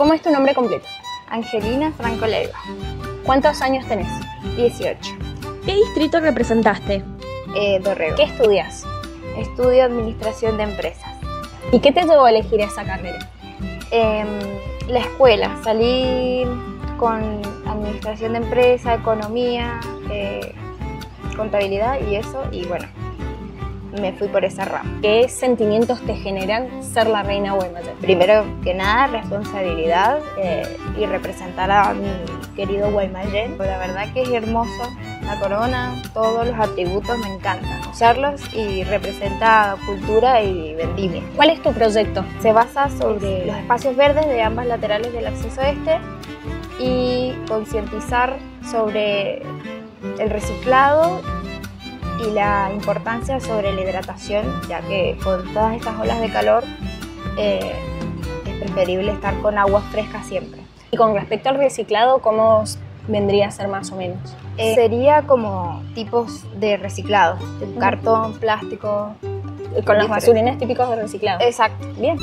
¿Cómo es tu nombre completo? Angelina Franco Leiva, ¿Cuántos años tenés? 18. ¿Qué distrito representaste? Eh, Dorrego. ¿Qué estudias? Estudio Administración de Empresas. ¿Y qué te llevó a elegir esa carrera? Em, la escuela, salí con Administración de Empresa, Economía, eh, Contabilidad y eso, y bueno, me fui por esa rama. ¿Qué sentimientos te generan ser la reina Guaymallén? Primero que nada, responsabilidad eh, y representar a mi querido Guaymallén. La verdad que es hermoso, la corona, todos los atributos me encantan usarlos y representa cultura y vendimia. ¿Cuál es tu proyecto? Se basa sobre los espacios verdes de ambas laterales del acceso este y concientizar sobre el reciclado y la importancia sobre la hidratación, ya que con todas estas olas de calor eh, es preferible estar con agua fresca siempre. Y con respecto al reciclado, ¿cómo vendría a ser más o menos? Eh, sería como tipos de reciclado, cartón, plástico. Con los basurines típicos de reciclado. Exacto. Bien.